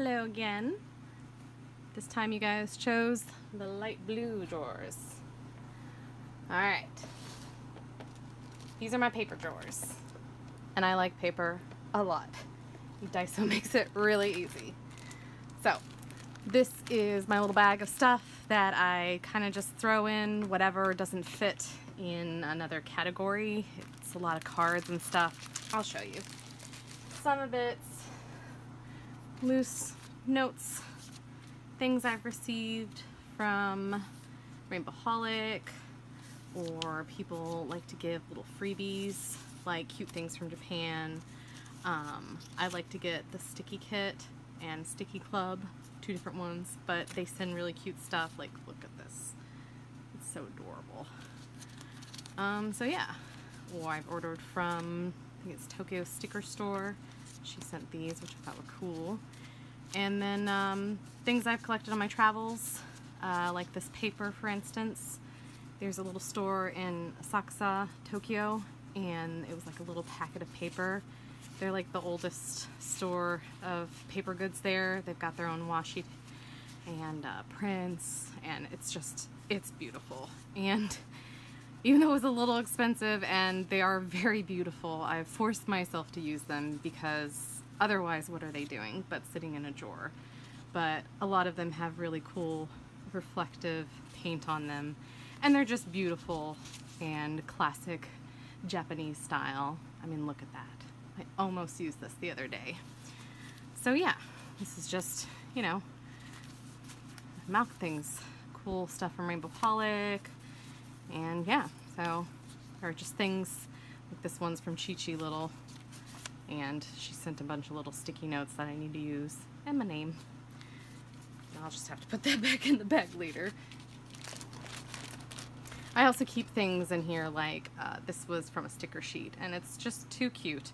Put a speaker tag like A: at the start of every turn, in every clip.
A: Hello again. This time you guys chose the light blue drawers. Alright. These are my paper drawers. And I like paper a lot. Daiso makes it really easy. So, this is my little bag of stuff that I kind of just throw in whatever doesn't fit in another category. It's a lot of cards and stuff. I'll show you. Some of it's loose notes, things I've received from Rainbowholic, or people like to give little freebies, like cute things from Japan. Um, I like to get the Sticky Kit and Sticky Club, two different ones, but they send really cute stuff, like look at this. It's so adorable. Um, so yeah, or I've ordered from, I think it's Tokyo Sticker Store. She sent these, which I thought were cool. And then um, things I've collected on my travels, uh, like this paper, for instance. There's a little store in Asakusa, Tokyo, and it was like a little packet of paper. They're like the oldest store of paper goods there. They've got their own washi and uh, prints, and it's just, it's beautiful. And even though it was a little expensive and they are very beautiful, I've forced myself to use them because otherwise what are they doing but sitting in a drawer? But a lot of them have really cool reflective paint on them and they're just beautiful and classic Japanese style. I mean, look at that. I almost used this the other day. So yeah, this is just, you know, milk things. Cool stuff from Rainbowholic, and yeah, so are just things like this one's from Chi Chi Little. And she sent a bunch of little sticky notes that I need to use and my name. I'll just have to put that back in the bag later. I also keep things in here like uh, this was from a sticker sheet and it's just too cute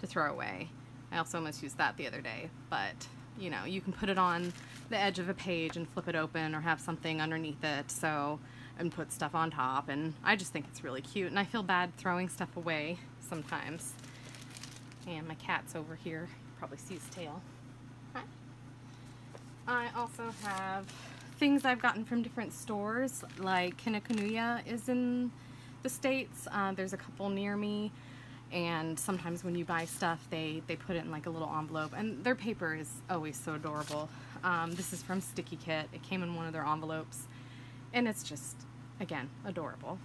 A: to throw away. I also almost used that the other day, but you know, you can put it on the edge of a page and flip it open or have something underneath it. So and put stuff on top and I just think it's really cute and I feel bad throwing stuff away sometimes. And my cat's over here, probably see his tail. Hi. I also have things I've gotten from different stores like Kinokuniya is in the States. Uh, there's a couple near me and sometimes when you buy stuff they, they put it in like a little envelope and their paper is always so adorable. Um, this is from Sticky Kit. It came in one of their envelopes and it's just, again, adorable.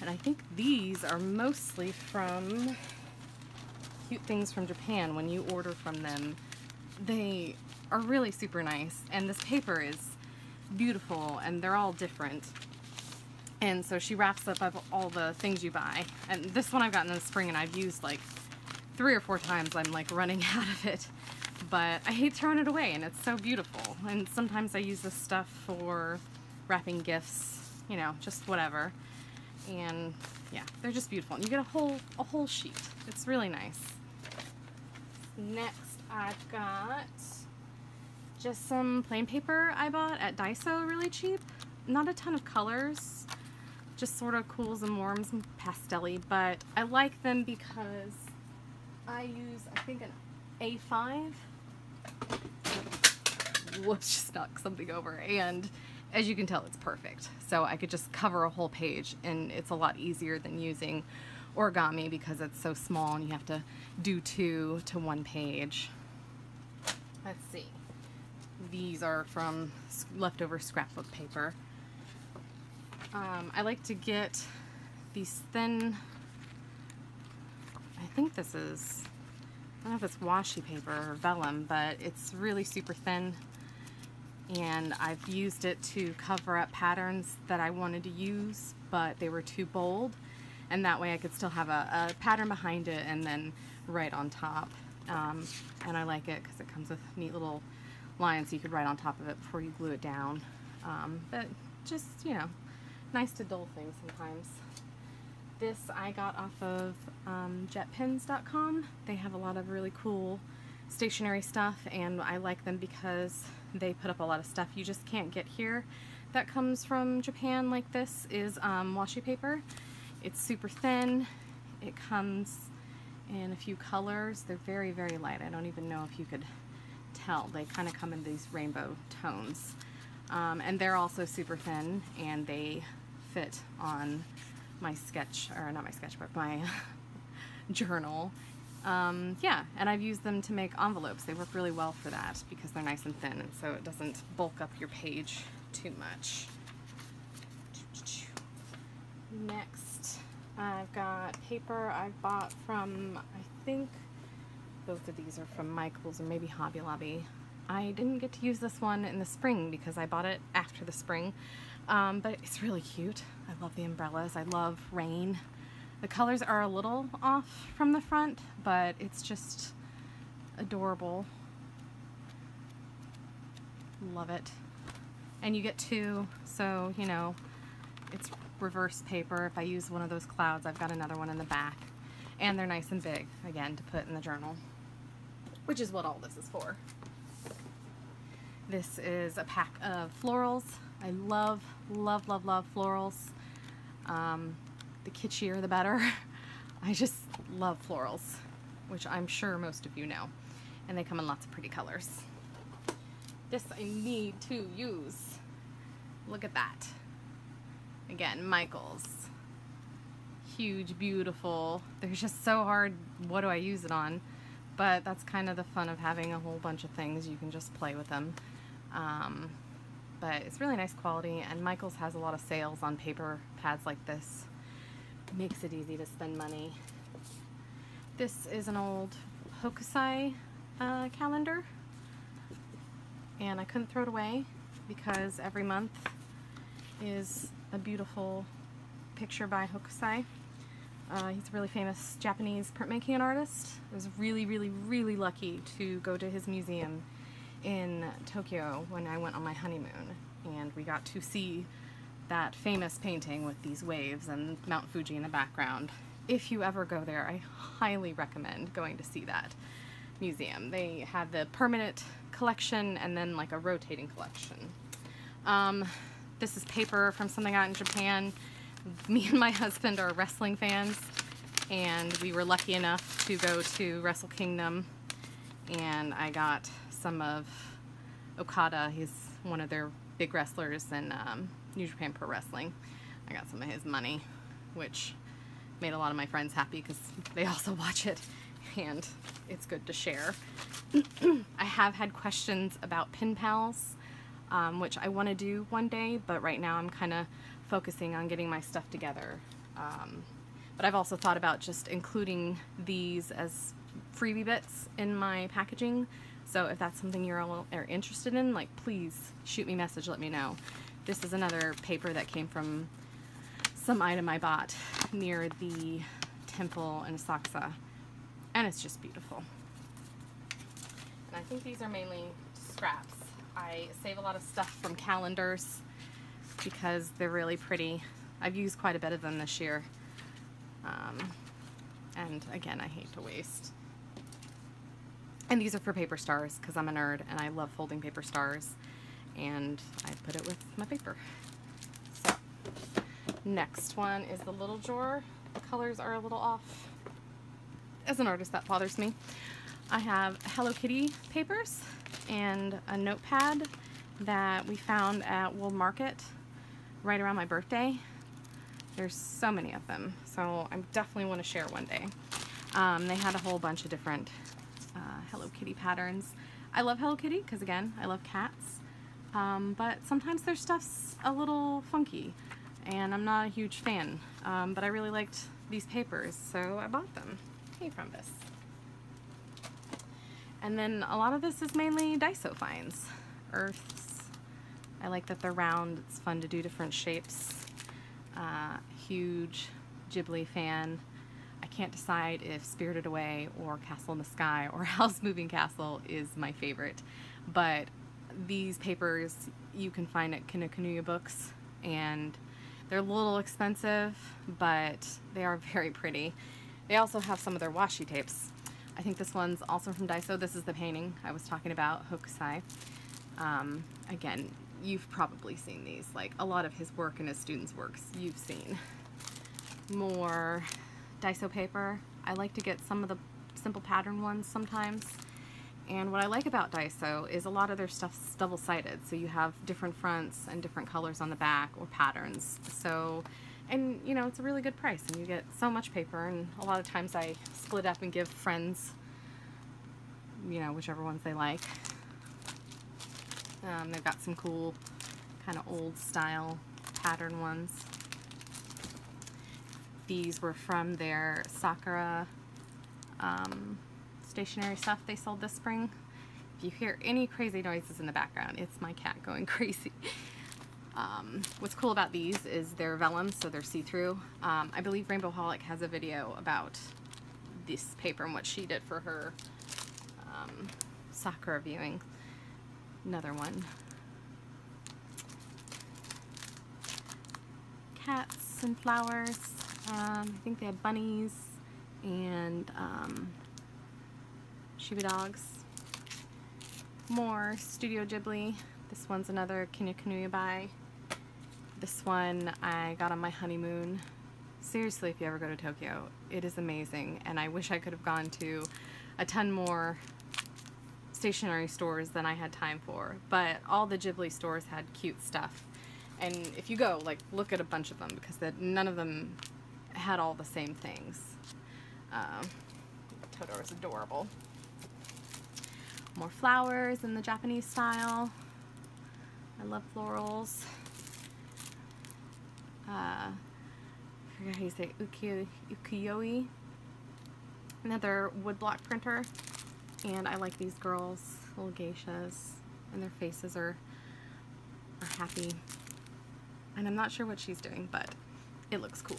A: And I think these are mostly from Cute Things from Japan. When you order from them, they are really super nice. And this paper is beautiful and they're all different. And so she wraps up all the things you buy. And this one I've gotten in the spring and I've used like three or four times. I'm like running out of it. But I hate throwing it away and it's so beautiful. And sometimes I use this stuff for wrapping gifts, you know, just whatever. And yeah, they're just beautiful. And you get a whole, a whole sheet. It's really nice. Next, I've got just some plain paper I bought at Daiso really cheap. Not a ton of colors, just sort of cools and warms and pastelly, but I like them because I use, I think, an A5. Whoops, just knocked something over. And as you can tell, it's perfect. So I could just cover a whole page and it's a lot easier than using origami because it's so small and you have to do two to one page. Let's see. These are from leftover scrapbook paper. Um, I like to get these thin, I think this is, I don't know if it's washi paper or vellum, but it's really super thin and I've used it to cover up patterns that I wanted to use but they were too bold and that way I could still have a, a pattern behind it and then right on top. Um, and I like it because it comes with neat little lines so you could write on top of it before you glue it down. Um, but just you know nice to dull things sometimes. This I got off of um, jetpens.com they have a lot of really cool stationery stuff and I like them because they put up a lot of stuff you just can't get here that comes from Japan like this is um, washi paper. It's super thin. It comes in a few colors. They're very, very light. I don't even know if you could tell. They kind of come in these rainbow tones. Um, and they're also super thin and they fit on my sketch, or not my sketchbook, my journal. Um, yeah, and I've used them to make envelopes. They work really well for that because they're nice and thin and so it doesn't bulk up your page too much. Next, I've got paper I bought from, I think both of these are from Michaels or maybe Hobby Lobby. I didn't get to use this one in the spring because I bought it after the spring, um, but it's really cute. I love the umbrellas. I love rain. The colors are a little off from the front, but it's just adorable. Love it. And you get two, so, you know, it's reverse paper. If I use one of those clouds, I've got another one in the back. And they're nice and big, again, to put in the journal, which is what all this is for. This is a pack of florals. I love, love, love, love florals. Um, the kitschier, the better. I just love florals, which I'm sure most of you know. And they come in lots of pretty colors. This I need to use. Look at that. Again, Michaels. Huge, beautiful. They're just so hard. What do I use it on? But that's kind of the fun of having a whole bunch of things. You can just play with them. Um, but it's really nice quality and Michaels has a lot of sales on paper pads like this. Makes it easy to spend money. This is an old Hokusai uh, calendar and I couldn't throw it away because every month is a beautiful picture by Hokusai. Uh, he's a really famous Japanese printmaking artist. I was really, really, really lucky to go to his museum in Tokyo when I went on my honeymoon and we got to see that famous painting with these waves and Mount Fuji in the background. If you ever go there, I highly recommend going to see that museum. They have the permanent collection and then like a rotating collection. Um, this is paper from something out in Japan. Me and my husband are wrestling fans and we were lucky enough to go to Wrestle Kingdom and I got some of Okada. He's one of their big wrestlers in um, New Japan Pro Wrestling. I got some of his money, which made a lot of my friends happy because they also watch it and it's good to share. I have had questions about pin pals, um, which I want to do one day, but right now I'm kind of focusing on getting my stuff together. Um, but I've also thought about just including these as freebie bits in my packaging so if that's something you're are interested in, like please shoot me a message, let me know. This is another paper that came from some item I bought near the temple in Asakusa. And it's just beautiful. And I think these are mainly scraps. I save a lot of stuff from calendars because they're really pretty. I've used quite a bit of them this year. Um, and again, I hate to waste. And these are for paper stars because I'm a nerd and I love folding paper stars. And I put it with my paper. So, next one is the little drawer. The colors are a little off. As an artist, that bothers me. I have Hello Kitty papers and a notepad that we found at Wool Market right around my birthday. There's so many of them, so I definitely want to share one day. Um, they had a whole bunch of different uh, Hello Kitty patterns. I love Hello Kitty because again, I love cats. Um, but sometimes their stuff's a little funky and I'm not a huge fan. Um, but I really liked these papers, so I bought them. Hey, from this. And then a lot of this is mainly Daiso finds. Earths. I like that they're round. It's fun to do different shapes. Uh, huge Ghibli fan I can't decide if Spirited Away or Castle in the Sky or Howl's Moving Castle is my favorite. But these papers you can find at Kinokuniya Books and they're a little expensive, but they are very pretty. They also have some of their washi tapes. I think this one's also from Daiso. This is the painting I was talking about, Hokusai. Um, again, you've probably seen these. Like a lot of his work and his students' works you've seen. More Daiso paper. I like to get some of the simple pattern ones sometimes And what I like about Daiso is a lot of their stuff's double-sided, so you have different fronts and different colors on the back or patterns. So, and you know, it's a really good price and you get so much paper and a lot of times I split up and give friends, you know, whichever ones they like. Um, they've got some cool kind of old style pattern ones. These were from their Sakura um, stationery stuff they sold this spring. If you hear any crazy noises in the background, it's my cat going crazy. Um, what's cool about these is they're vellum, so they're see-through. Um, I believe Rainbow Rainbowholic has a video about this paper and what she did for her um, Sakura viewing. Another one. Cats and flowers. Um, I think they have bunnies and um, Shiba dogs. More Studio Ghibli. This one's another Kinokuniya This one I got on my honeymoon. Seriously, if you ever go to Tokyo, it is amazing. And I wish I could have gone to a ton more stationery stores than I had time for. But all the Ghibli stores had cute stuff. And if you go, like, look at a bunch of them because none of them had all the same things. Um, Totoro is adorable. More flowers in the Japanese style. I love florals. Uh, I forget how you say ukiyo ukiyo-e. Another woodblock printer. And I like these girls, little geishas, and their faces are, are happy. And I'm not sure what she's doing, but it looks cool.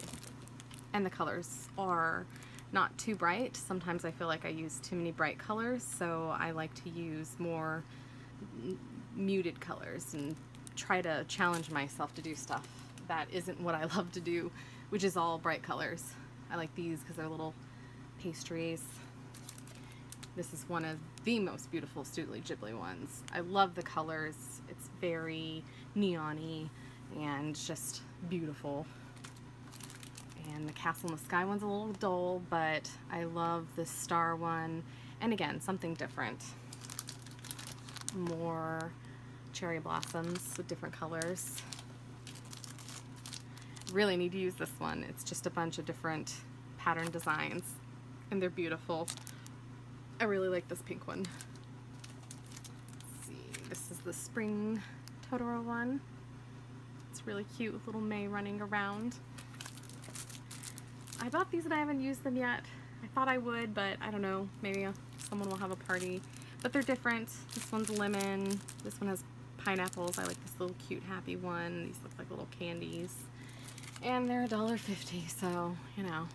A: And the colors are not too bright. Sometimes I feel like I use too many bright colors, so I like to use more muted colors and try to challenge myself to do stuff that isn't what I love to do, which is all bright colors. I like these because they're little pastries. This is one of the most beautiful Studio Ghibli ones. I love the colors. It's very neon-y and just beautiful. And the Castle in the Sky one's a little dull, but I love the star one. And again, something different. More cherry blossoms with different colors. Really need to use this one. It's just a bunch of different pattern designs and they're beautiful. I really like this pink one. Let's see, this is the spring Totoro one. It's really cute with little Mei running around. I bought these and I haven't used them yet. I thought I would, but I don't know. Maybe someone will have a party. But they're different. This one's lemon. This one has pineapples. I like this little cute happy one. These look like little candies. And they're $1.50, so, you know.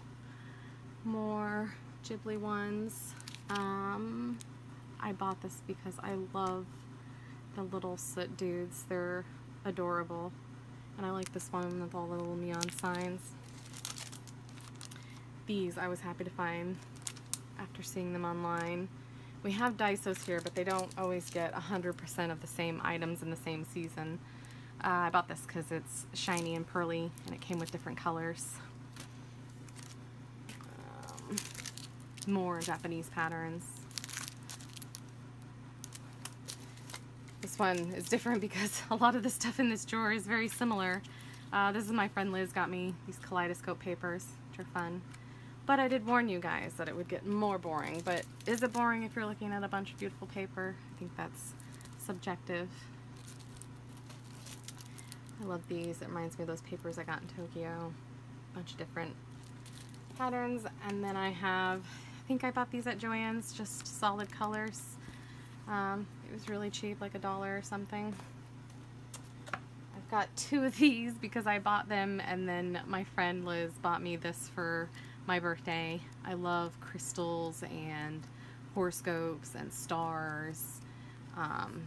A: More Ghibli ones. Um, I bought this because I love the little soot dudes. They're adorable. And I like this one with all the little neon signs these I was happy to find after seeing them online. We have Daisos here, but they don't always get 100% of the same items in the same season. Uh, I bought this because it's shiny and pearly, and it came with different colors. Um, more Japanese patterns. This one is different because a lot of the stuff in this drawer is very similar. Uh, this is my friend Liz got me these kaleidoscope papers, which are fun. But I did warn you guys that it would get more boring. But is it boring if you're looking at a bunch of beautiful paper? I think that's subjective. I love these. It reminds me of those papers I got in Tokyo. A bunch of different patterns. And then I have, I think I bought these at Joann's, just solid colors. Um, it was really cheap, like a dollar or something. I've got two of these because I bought them and then my friend Liz bought me this for my birthday. I love crystals and horoscopes and stars, um,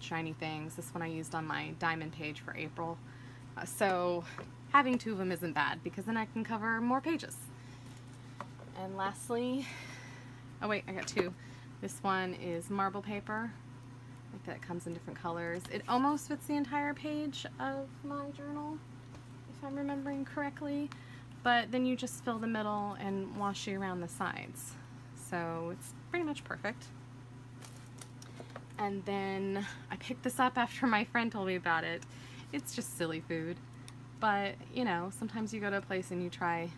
A: shiny things. This one I used on my diamond page for April. Uh, so having two of them isn't bad because then I can cover more pages. And lastly, oh wait, I got two. This one is marble paper. That comes in different colors. It almost fits the entire page of my journal, if I'm remembering correctly but then you just fill the middle and washi around the sides. So it's pretty much perfect. And then I picked this up after my friend told me about it. It's just silly food. But, you know, sometimes you go to a place and you try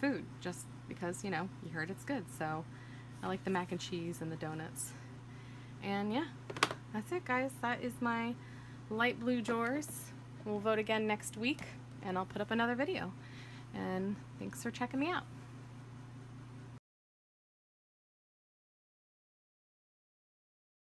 A: food just because, you know, you heard it's good. So I like the mac and cheese and the donuts. And yeah, that's it guys. That is my light blue drawers. We'll vote again next week and I'll put up another video. And thanks for checking me out.